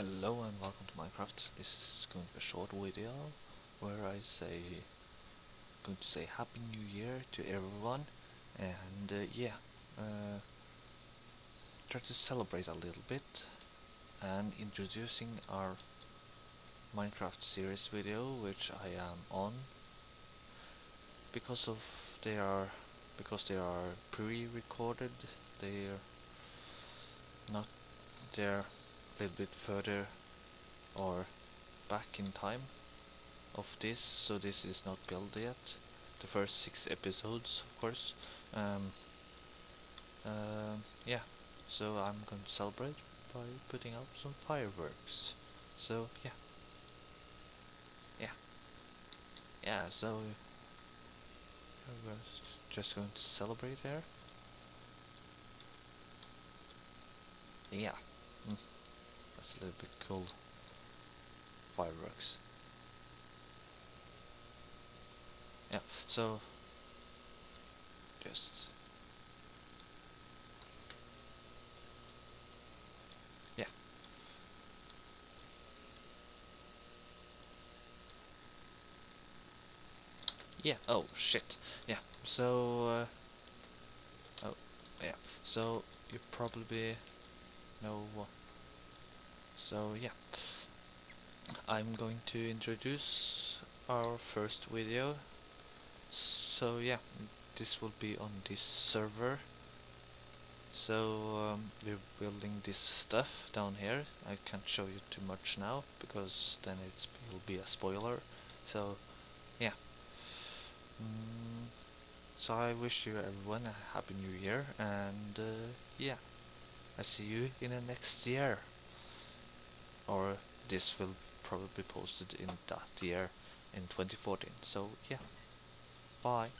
Hello and welcome to Minecraft. This is going to be a short video where I say going to say Happy New Year to everyone and uh, yeah uh, try to celebrate a little bit and introducing our Minecraft series video which I am on because of they are because they are pre-recorded they are not they're little bit further or back in time of this so this is not built yet. The first six episodes of course. Um, uh, yeah so I'm going to celebrate by putting up some fireworks. So yeah. Yeah. Yeah so I was just going to celebrate there. Yeah. Mm. That's a little bit cool. Fireworks. Yeah so just yeah. Yeah oh shit. Yeah so uh, oh yeah. So you probably know so yeah. I'm going to introduce our first video. So yeah this will be on this server. So um, we're building this stuff down here. I can't show you too much now because then it will be a spoiler. So yeah. Mm, so I wish you everyone a happy new year and uh, yeah. I see you in the next year this will probably be posted in that year in 2014 so yeah. Bye